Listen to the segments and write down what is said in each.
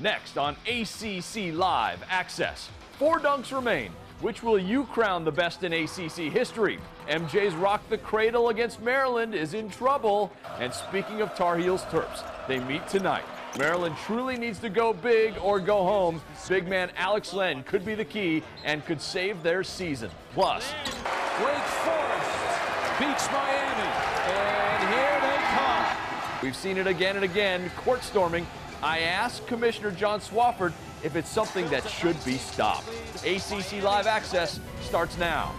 Next on ACC Live Access, four dunks remain. Which will you crown the best in ACC history? MJ's Rock the Cradle against Maryland is in trouble. And speaking of Tar Heels Terps, they meet tonight. Maryland truly needs to go big or go home. Big man Alex Len could be the key and could save their season. Plus, Wake Forest beats Miami, and here they come. we've seen it again and again court storming. I asked Commissioner John Swofford if it's something that should be stopped. ACC Live Access starts now.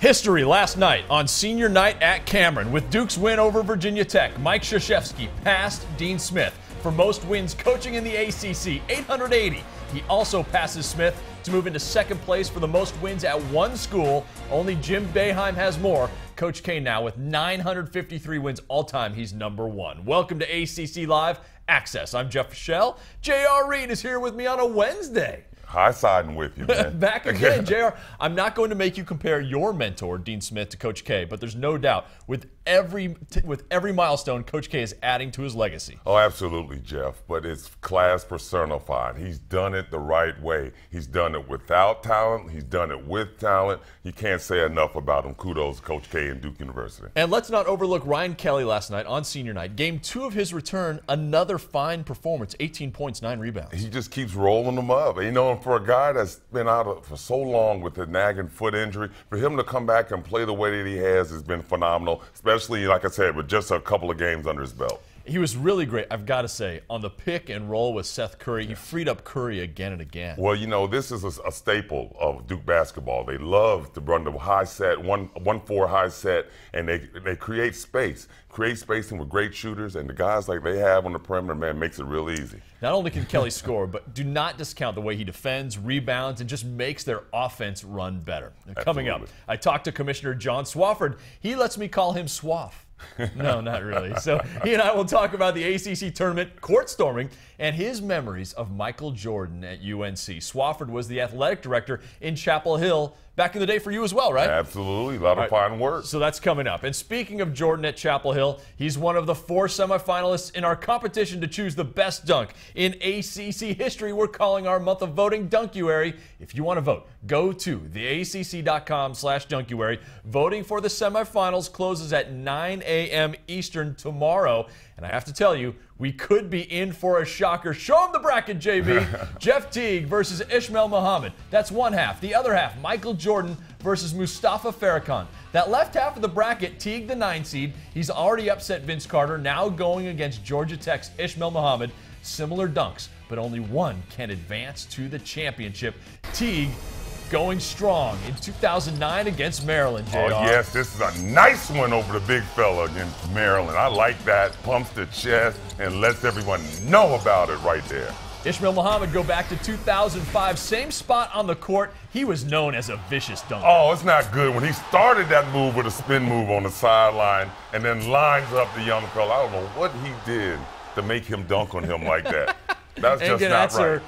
History last night on senior night at Cameron with Duke's win over Virginia Tech. Mike Krzyzewski passed Dean Smith for most wins coaching in the ACC, 880. He also passes Smith to move into second place for the most wins at one school. Only Jim Boeheim has more. Coach K now with 953 wins all time. He's number one. Welcome to ACC Live Access. I'm Jeff Fischel. J.R. Reid is here with me on a Wednesday. High siding with you, man. Back again, JR. I'm not going to make you compare your mentor, Dean Smith, to Coach K, but there's no doubt with every with every milestone, Coach K is adding to his legacy. Oh, absolutely, Jeff. But it's class personified. He's done it the right way. He's done it without talent. He's done it with talent. You can't say enough about him. Kudos, Coach K and Duke University. And let's not overlook Ryan Kelly last night on senior night. Game two of his return, another fine performance 18 points, nine rebounds. He just keeps rolling them up. You know, and for a guy that's been out of, for so long with a nagging foot injury, for him to come back and play the way that he has has been phenomenal, especially, like I said, with just a couple of games under his belt. He was really great, I've got to say, on the pick and roll with Seth Curry. He freed up Curry again and again. Well, you know, this is a, a staple of Duke basketball. They love to run the high set, one one four high set, and they they create space, create spacing with great shooters, and the guys like they have on the perimeter, man, makes it real easy. Not only can Kelly score, but do not discount the way he defends, rebounds, and just makes their offense run better. Now, coming up, I talked to Commissioner John Swofford. He lets me call him Swaff. no, not really. So he and I will talk about the ACC tournament, court storming, and his memories of Michael Jordan at UNC. Swofford was the athletic director in Chapel Hill back in the day for you as well, right? Absolutely, a lot of right. fine work. So that's coming up. And speaking of Jordan at Chapel Hill, he's one of the four semifinalists in our competition to choose the best dunk in ACC history. We're calling our month of voting Dunkuary. If you want to vote, go to theacc.com slash Dunkuary. Voting for the semifinals closes at 9 a.m. Eastern tomorrow. And I have to tell you, we could be in for a shocker. Show him the bracket, JB. Jeff Teague versus Ishmael Muhammad. That's one half. The other half, Michael Jordan versus Mustapha Farrakhan. That left half of the bracket, Teague the nine seed. He's already upset Vince Carter, now going against Georgia Tech's Ishmael Muhammad. Similar dunks, but only one can advance to the championship. Teague going strong in 2009 against Maryland, JR. Oh, yes, this is a nice one over the big fella against Maryland. I like that. Pumps the chest and lets everyone know about it right there. Ishmael Muhammad go back to 2005, same spot on the court. He was known as a vicious dunker. Oh, it's not good. When he started that move with a spin move on the sideline and then lines up the young fella, I don't know what he did to make him dunk on him like that. That's just not right.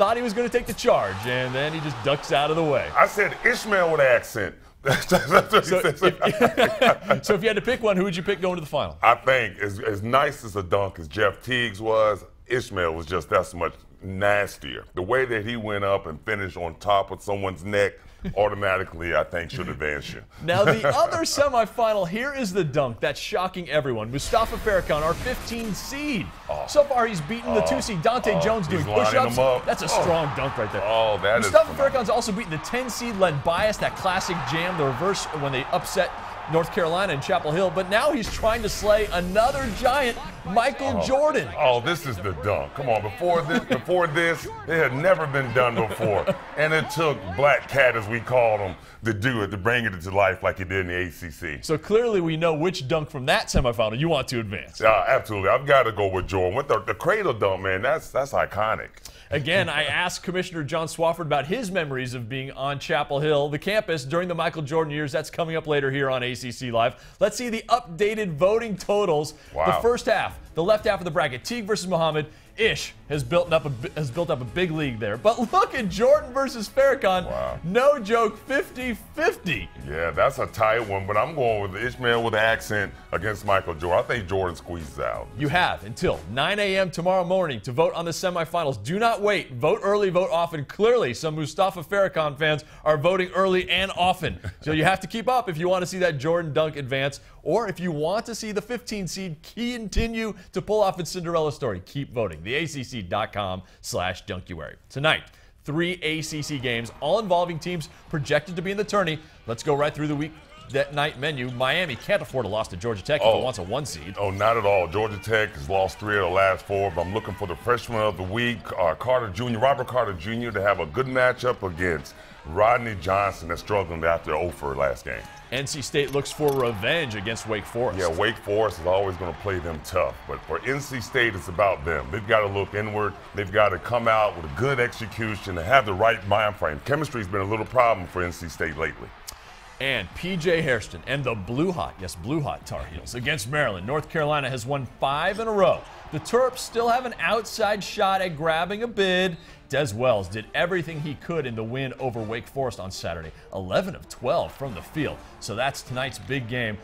Thought he was going to take the charge, and then he just ducks out of the way. I said Ishmael with accent. That's what So if, so if you had to pick one, who would you pick going to the final? I think as, as nice as a dunk as Jeff Teagues was, Ishmael was just that much nastier. The way that he went up and finished on top of someone's neck automatically, I think, should advance you. Now, the other semifinal, here is the dunk that's shocking everyone. Mustapha Farrakhan, our 15 seed. So far, he's beaten the two seed Dahntay Oh, Jones doing push ups. That's a Oh. strong dunk right there. Oh, that is Mustapha. Farrakhan's also beaten the 10 seed Len Bias, that classic jam, the reverse when they upset North Carolina and Chapel Hill. But now he's trying to slay another giant, Michael Jordan. Oh, this is the dunk. Come on, before this, before this, it had never been done before, and it took Black Cat, as we called him, to do it, to bring it to life like he did in the ACC. So clearly, we know which dunk from that semifinal you want to advance. Uh, absolutely, I've got to go with Jordan. With the, the cradle dunk, man, that's that's iconic. Again, I asked Commissioner John Swofford about his memories of being on Chapel Hill, the campus, during the Michael Jordan years. That's coming up later here on ACC Live. Let's see the updated voting totals. Wow. The first half, the left half of the bracket, Teague versus Muhammad. Ish has built up a has built up a big league there. But look at Jordan versus Farrakhan. Wow. No joke, 50-50. Yeah, that's a tight one, but I'm going with Ishmael with the accent against Michael Jordan. I think Jordan squeezes out. You have until 9 a.m. tomorrow morning to vote on the semifinals. Do not wait. Vote early, vote often. Clearly, some Mustapha Farrakhan fans are voting early and often. So you have to keep up if you want to see that Jordan dunk advance, or if you want to see the 15 seed continue to pull off its Cinderella story. Keep voting. TheACC.com slash Dunkuary. Tonight, three ACC games, all involving teams projected to be in the tourney. Let's go right through the week that night menu. Miami can't afford a loss to Georgia Tech if Oh. it wants a one seed. Oh, not at all. Georgia Tech has lost three of the last four, but I'm looking for the freshman of the week, uh, Carter Jr., Robert Carter Jr., to have a good matchup against Rodney Johnson that's struggling after 0 for last game. NC State looks for revenge against Wake Forest. Yeah, Wake Forest is always going to play them tough, but for NC State, it's about them. They've got to look inward. They've got to come out with a good execution and have the right mind frame. Chemistry's been a little problem for NC State lately. And PJ Hairston and the Blue Hot, yes, Blue Hot Tar Heels against Maryland. North Carolina has won five in a row. The Terps still have an outside shot at grabbing a bid. Dez Wells did everything he could in the win over Wake Forest on Saturday 11 of 12 from the field. So that's tonight's big game.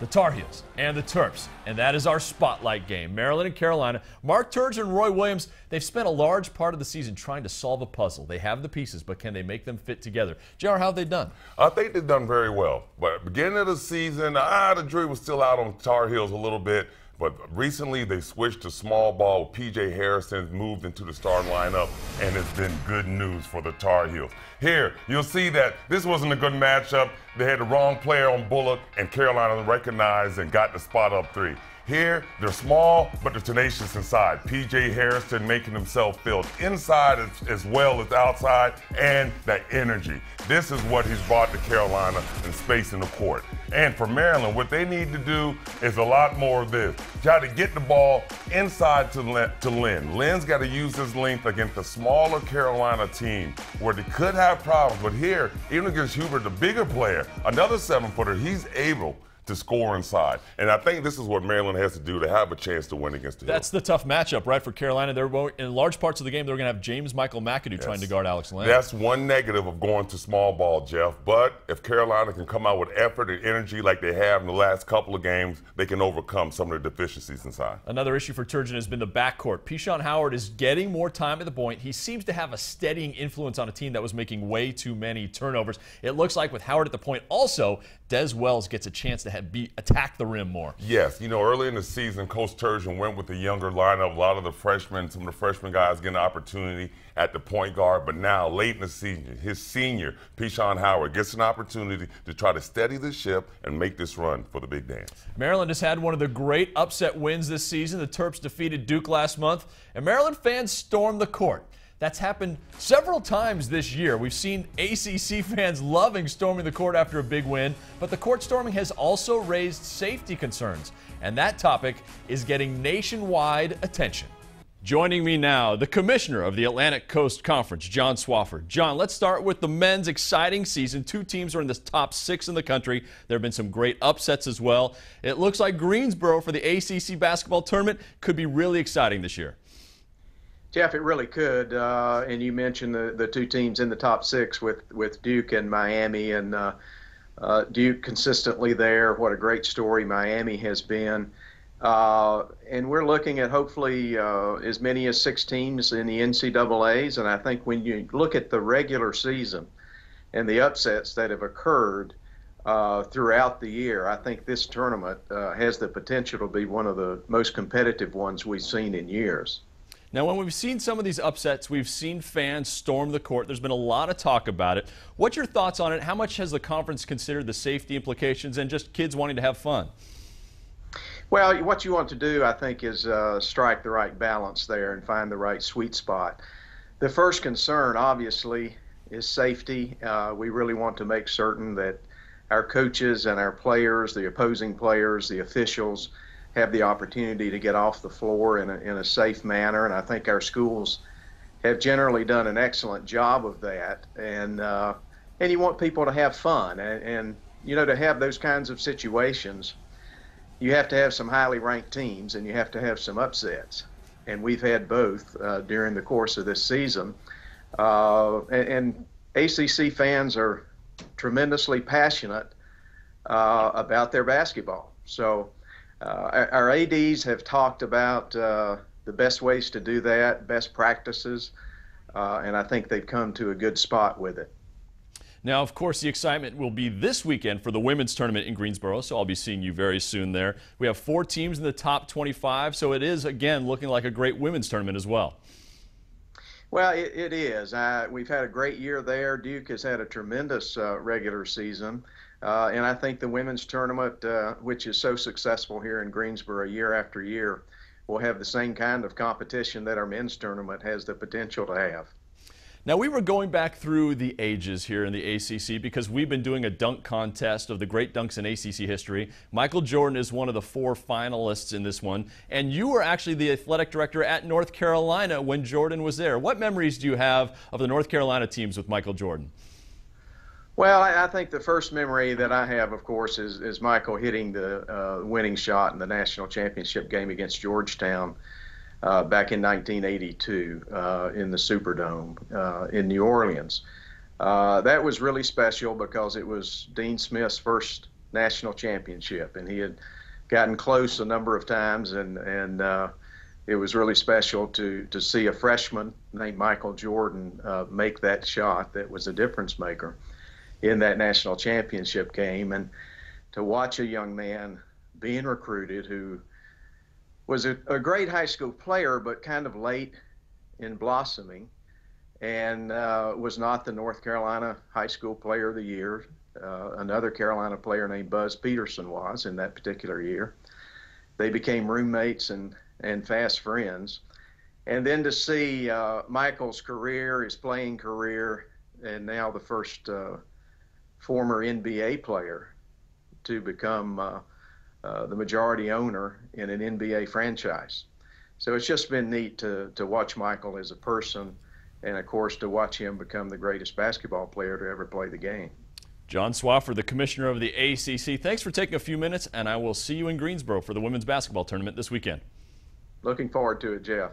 The Tar Heels and the Terps. And that is our spotlight game. Maryland and Carolina. Mark Turgeon and Roy Williams, they've spent a large part of the season trying to solve a puzzle. They have the pieces, but can they make them fit together? JR, how have they done? I think they've done very well. But beginning of the season, ah, the jury was still out on Tar Heels a little bit. But recently they switched to small ball. PJ Hairston moved into the starting lineup, and it's been good news for the Tar Heels. Here, you'll see that this wasn't a good matchup. They had the wrong player on Bullock, and Carolina recognized and got the spot up three. Here, they're small, but they're tenacious inside. PJ Hairston making himself felt inside as, as well as outside, and that energy. This is what he's brought to Carolina in space in the court. And for Maryland, what they need to do is a lot more of this. Try to get the ball inside to Len. To Len. Len's got to use his length against the smaller Carolina team where they could have problems. But here, even against Hubert, the bigger player, another seven footer, he's able to score inside. And I think this is what Maryland has to do to have a chance to win against the That's the tough matchup, right, for Carolina. They're in large parts of the game. They're going to have James Michael McAdoo trying to guard Alex Len. That's one negative of going to small ball, Jeff. But if Carolina can come out with effort and energy like they have in the last couple of games, they can overcome some of the deficiencies inside. Another issue for Turgeon has been the backcourt. Pe'Shon Howard is getting more time at the point. He seems to have a steadying influence on a team that was making way too many turnovers. It looks like with Howard at the point, also Dez Wells gets a chance to have be attack the rim more. Yes, you know, early in the season, Coach Turgeon went with the younger lineup. A lot of the freshmen, some of the freshman guys getting an opportunity at the point guard. But now, late in the season, his senior, Pe'Shon Howard, gets an opportunity to try to steady the ship and make this run for the big dance. Maryland has had one of the great upset wins this season. The Terps defeated Duke last month, and Maryland fans stormed the court. That's happened several times this year. We've seen ACC fans loving storming the court after a big win, but the court storming has also raised safety concerns, and that topic is getting nationwide attention. Joining me now, the commissioner of the Atlantic Coast Conference, John Swofford. John, let's start with the men's exciting season. Two teams are in the top six in the country. There have been some great upsets as well. It looks like Greensboro for the ACC basketball tournament could be really exciting this year. Jeff, it really could. Uh, and you mentioned the, the two teams in the top six with, with Duke and Miami, and uh, uh, Duke consistently there. What a great story Miami has been. Uh, and we're looking at hopefully uh, as many as six teams in the NCAA's. And I think when you look at the regular season and the upsets that have occurred uh, throughout the year, I think this tournament has the potential to be one of the most competitive ones we've seen in years. Now, when we've seen some of these upsets, we've seen fans storm the court. There's been a lot of talk about it. What's your thoughts on it? How much has the conference considered the safety implications and just kids wanting to have fun? Well, what you want to do, I think, is uh, strike the right balance there and find the right sweet spot. The first concern, obviously, is safety. Uh, we really want to make certain that our coaches and our players, the opposing players, the officials, have the opportunity to get off the floor in a, in a safe manner. And I think our schools have generally done an excellent job of that. And uh, and you want people to have fun, and, and you know to have those kinds of situations you have to have some highly ranked teams and you have to have some upsets. and we've had both uh, during the course of this season. Uh, and, and, ACC fans are tremendously passionate uh, about their basketball. So uh, our ADs have talked about uh, the best ways to do that, best practices, and I think they've come to a good spot with it. Now, of course, the excitement will be this weekend for the women's tournament in Greensboro, so I'll be seeing you very soon there. We have four teams in the top 25, so it is, again, looking like a great women's tournament as well. Well, it, it is. Uh, we've had a great year there. Duke has had a tremendous uh, regular season. Uh, and I think the women's tournament, uh, which is so successful here in Greensboro year after year, will have the same kind of competition that our men's tournament has the potential to have. Now, we were going back through the ages here in the ACC because we've been doing a dunk contest of the great dunks in ACC history. Michael Jordan is one of the four finalists in this one, and you were actually the athletic director at North Carolina when Jordan was there. What memories do you have of the North Carolina teams with Michael Jordan? Well, I, think the first memory that I have, of course, is, is Michael hitting the uh, winning shot in the national championship game against Georgetown uh, back in 1982 uh, in the Superdome uh, in New Orleans. Uh, that was really special because it was Dean Smith's first national championship, and he had gotten close a number of times, and and uh, it was really special to to see a freshman named Michael Jordan make that shot that was a difference maker in that national championship game, and to watch a young man being recruited who was a, a great high school player, but kind of late in blossoming, and uh, was not the North Carolina High School Player of the Year. Uh, another Carolina player named Buzz Peterson was in that particular year. They became roommates and, and fast friends. And then to see uh, Michael's career, his playing career, and now the first uh, former NBA player to become uh, uh, the majority owner in an NBA franchise. So it's just been neat to, to watch Michael as a person and, of course, to watch him become the greatest basketball player to ever play the game. John Swofford, the commissioner of the ACC, thanks for taking a few minutes, and I will see you in Greensboro for the women's basketball tournament this weekend. Looking forward to it, Jeff.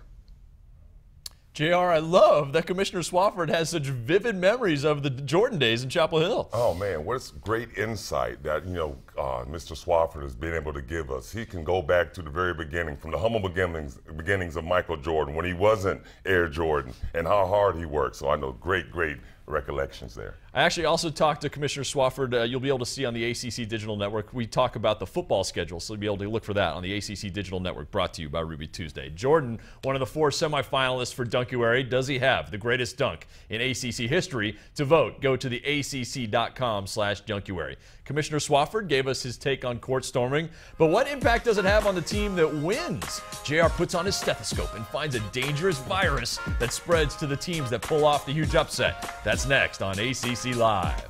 JR, I love that Commissioner Swofford has such vivid memories of the Jordan days in Chapel Hill. Oh, man, what a great insight that, you know, uh, Mr. Swofford has been able to give us. He can go back to the very beginning, from the humble beginnings, beginnings of Michael Jordan when he wasn't Air Jordan and how hard he worked. So I know great, great recollections there. I actually also talked to Commissioner Swofford. Uh, you'll be able to see on the ACC Digital Network. We talk about the football schedule, so you'll be able to look for that on the ACC Digital Network, brought to you by Ruby Tuesday. Jordan, one of the four semifinalists for Dunkuary, does he have the greatest dunk in ACC history? To vote, go to the acc.com slash Dunkuary. Commissioner Swofford gave us his take on court storming, but what impact does it have on the team that wins? JR puts on his stethoscope and finds a dangerous virus that spreads to the teams that pull off the huge upset. That's next on ACC Live.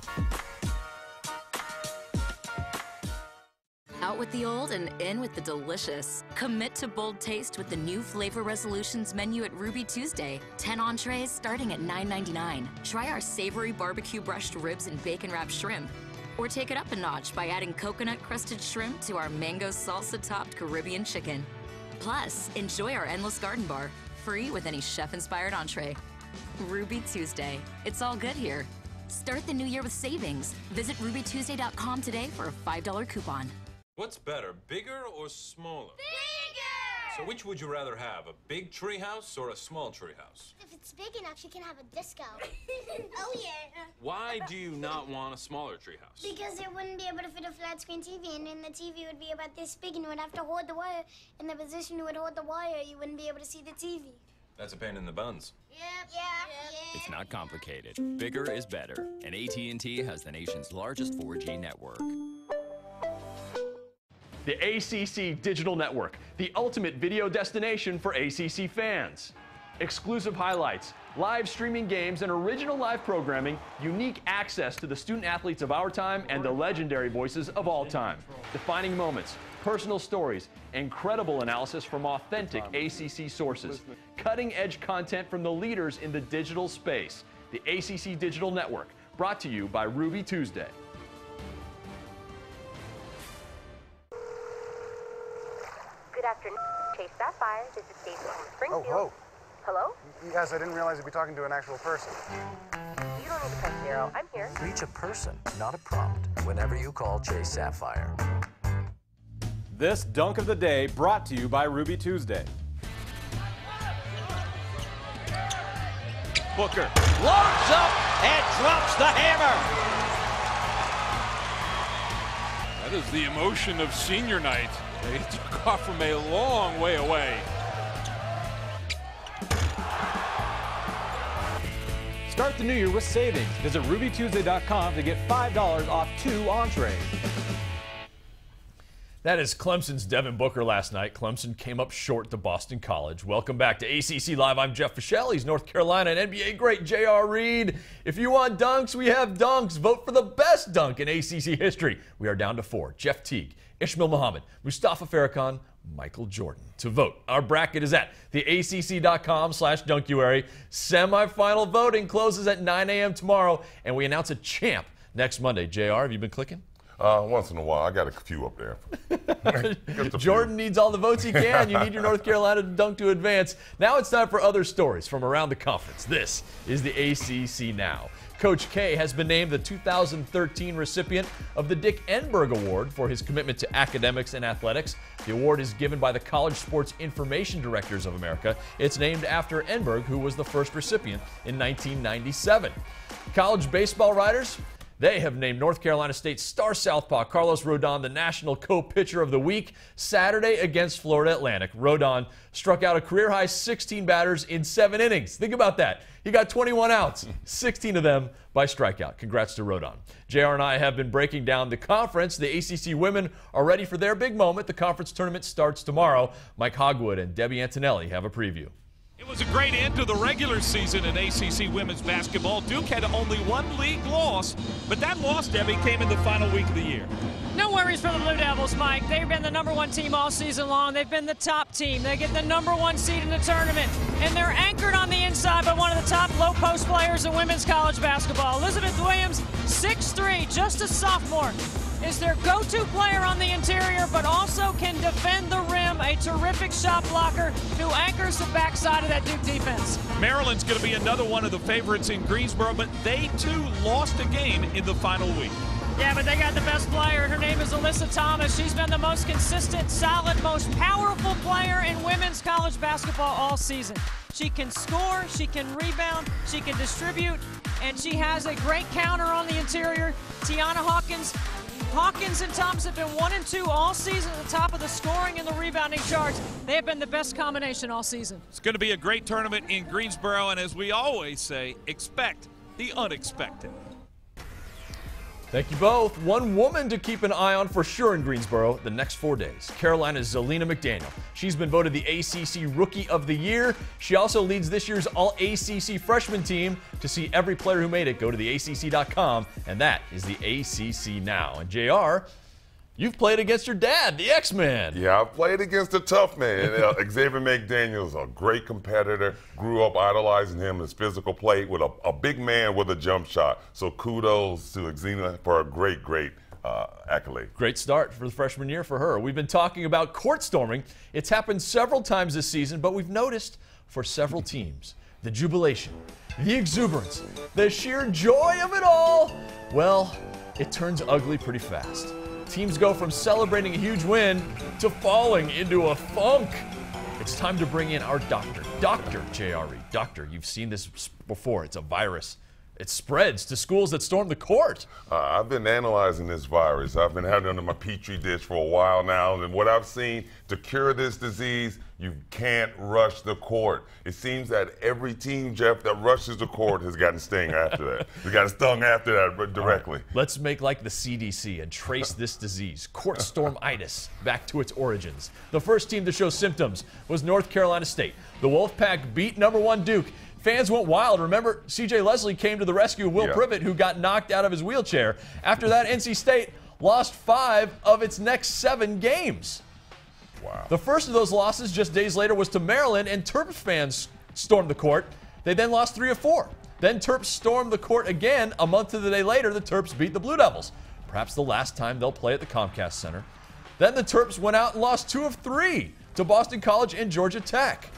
Out with the old and in with the delicious. Commit to bold taste with the new Flavor Resolutions menu at Ruby Tuesday. 10 entrees starting at $9.99. Try our savory barbecue brushed ribs and bacon wrapped shrimp. Or take it up a notch by adding coconut crusted shrimp to our mango salsa topped Caribbean chicken. Plus, enjoy our endless garden bar, free with any chef inspired entree. Ruby Tuesday. It's all good here. Start the new year with savings. Visit rubytuesday.com today for a $5 coupon. What's better, bigger or smaller? Bigger! So which would you rather have, a big treehouse or a small treehouse? If it's big enough, you can have a disco. oh, yeah. Why do you not want a smaller treehouse? Because it wouldn't be able to fit a flat screen TV, and then the TV would be about this big, and you would have to hold the wire. In the position you would hold the wire, you wouldn't be able to see the TV. That's a pain in the buns. Yep, yeah, yeah. It's not complicated. Bigger is better, and AT&T has the nation's largest 4G network. The ACC Digital Network, the ultimate video destination for ACC fans. Exclusive highlights, live streaming games, and original live programming, unique access to the student athletes of our time and the legendary voices of all time. Defining moments, personal stories, incredible analysis from authentic ACC sources, cutting edge content from the leaders in the digital space. The ACC Digital Network, brought to you by Ruby Tuesday. Good afternoon. Chase Sapphire. This is Stacy from Oh, Springfield. whoa. Hello? Yes, I didn't realize I'd be talking to an actual person. You don't need to press zero. I'm here. Reach a person, not a prompt, whenever you call Chase Sapphire. This dunk of the day brought to you by Ruby Tuesday. Booker loads up and drops the hammer. That is the emotion of senior night. They took off from a long way away. Start the new year with savings. Visit rubytuesday.com to get $5 off two entrees. That is Clemson's Devin Booker last night. Clemson came up short to Boston College. Welcome back to ACC Live. I'm Jeff Fischel. He's North Carolina and NBA great J.R. Reid. If you want dunks, we have dunks. Vote for the best dunk in ACC history. We are down to four. Jeff Teague, Ishmael Muhammad, Mustapha Farrakhan, Michael Jordan. To vote, our bracket is at theacc.com slash dunkuary. Semifinal voting closes at 9 a.m. tomorrow, and we announce a champ next Monday. JR, have you been clicking? Uh, once in a while, I got a few up there. Jordan needs all the votes he can. You need your North Carolina dunk to advance. Now it's time for other stories from around the conference. This is the ACC Now. Coach K has been named the 2013 recipient of the Dick Enberg Award for his commitment to academics and athletics. The award is given by the College Sports Information Directors of America. It's named after Enberg, who was the first recipient in 1997. College baseball writers they have named North Carolina State star southpaw Carlos Rodon the national co-pitcher of the week Saturday against Florida Atlantic. Rodon struck out a career high 16 batters in 7 innings. Think about that. He got 21 outs, 16 of them by strikeout. Congrats to Rodon. JR and I have been breaking down the conference. The ACC women are ready for their big moment. The conference tournament starts tomorrow. Mike Hogewood and Debbie Antonelli have a preview. It was a great end to the regular season in ACC women's basketball. Duke had only one league loss, but that loss, Debbie, came in the final week of the year. No worries for the Blue Devils, Mike. They've been the number one team all season long. They've been the top team. They get the number one seed in the tournament. And they're anchored on the inside by one of the top low post players in women's college basketball. Elizabeth Williams, 6'3, just a sophomore, is their go to player on the interior, but also can defend the rim. A terrific shot blocker who anchors the backside of that Duke defense. Maryland's going to be another one of the favorites in Greensboro, but they too lost a game in the final week. Yeah, but they got the best player, her name is Alyssa Thomas. She's been the most consistent, solid, most powerful player in women's college basketball all season. She can score, she can rebound, she can distribute, and she has a great counter on the interior. Tianna Hawkins. Hawkins and Thomas have been one and two all season at the top of the scoring and the rebounding charts. They have been the best combination all season. It's going to be a great tournament in Greensboro, and as we always say, expect the unexpected. Thank you both. One woman to keep an eye on for sure in Greensboro the next four days Carolina's Xylina McDaniel. She's been voted the ACC Rookie of the Year. She also leads this year's All ACC freshman team. To see every player who made it, go to theacc.com, and that is the ACC Now. And JR, You've played against your dad, the X-Man. Yeah, I've played against a tough man. uh, Xavier McDaniels, a great competitor. Grew up idolizing him, his physical play with a, a big man with a jump shot. So kudos to Xena for a great, great uh, accolade. Great start for the freshman year for her. We've been talking about court storming. It's happened several times this season, but we've noticed for several teams the jubilation, the exuberance, the sheer joy of it all. Well, it turns ugly pretty fast. Teams go from celebrating a huge win to falling into a funk. It's time to bring in our doctor, Dr. JRE. Doctor, you've seen this before. It's a virus. It spreads to schools that storm the court. Uh, I've been analyzing this virus. I've been having it under my petri dish for a while now, and what I've seen to cure this disease, you can't rush the court. It seems that every team, Jeff, that rushes the court has gotten sting after that. Has gotten stung after that directly. Right. Let's make like the CDC and trace this disease, court storm stormitis, back to its origins. The first team to show symptoms was North Carolina State. The Wolfpack beat number one Duke fans went wild. Remember, CJ Leslie came to the rescue of Will Yeah. Privette, who got knocked out of his wheelchair. After that, NC State lost five of its next seven games. Wow. The first of those losses just days later was to Maryland, and Terps fans stormed the court. They then lost three of four. Then Terps stormed the court again. A month to the day later, the Terps beat the Blue Devils. Perhaps the last time they'll play at the Comcast Center. Then the Terps went out and lost two of three. to Boston College and Georgia Tech.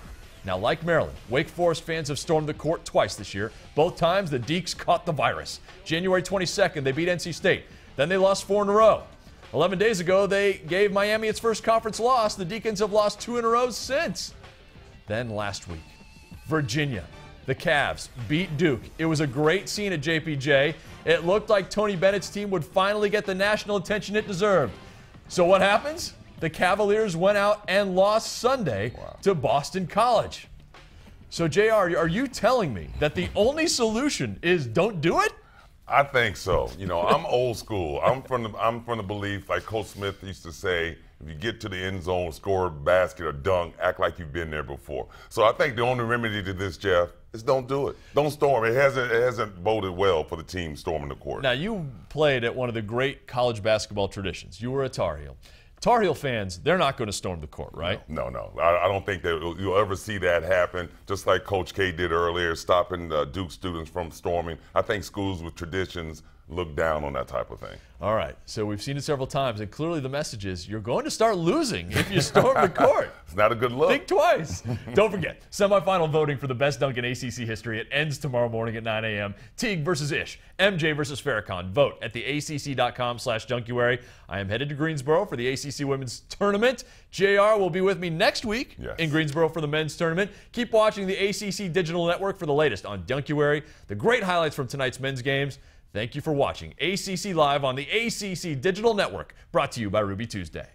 Now, like Maryland, Wake Forest fans have stormed the court twice this year. Both times, the Deacs caught the virus. January 22nd, they beat NC State. Then they lost four in a row. 11 days ago, they gave Miami its first conference loss. The Deacons have lost two in a row since. Then last week, Virginia, the Cavs beat Duke. It was a great scene at JPJ. It looked like Tony Bennett's team would finally get the national attention it deserved. So what happens? The Cavaliers went out and lost Sunday wow. to Boston College. So, JR, are you telling me that the only solution is don't do it? I think so. You know, I'm old school. I'm from the I'm from the belief, like Coach Smith used to say, if you get to the end zone, score a basket or dunk, act like you've been there before. So I think the only remedy to this, Jeff, is don't do it. Don't storm. It hasn't it hasn't boded well for the team storming the court. Now you played at one of the great college basketball traditions. You were a Tar Heel. Tar Heel fans, they're not going to storm the court, right? No, no. no. I, I, don't think that you'll ever see that happen, just like Coach K did earlier, stopping uh, Duke students from storming. I think schools with traditions look down on that type of thing. All right. So we've seen it several times, and clearly the message is you're going to start losing if you storm the court. it's not a good look. Think twice. Don't forget, semifinal voting for the best dunk in ACC history. It ends tomorrow morning at 9 a.m. Teague versus Ish. MJ versus Farrakhan. Vote at the ACC.com slash dunkuary. I am headed to Greensboro for the ACC Women's Tournament. JR will be with me next week yes. in Greensboro for the men's tournament. Keep watching the ACC Digital Network for the latest on Dunkuary, the great highlights from tonight's men's games, Thank you for watching ACC Live on the ACC Digital Network, brought to you by Ruby Tuesday.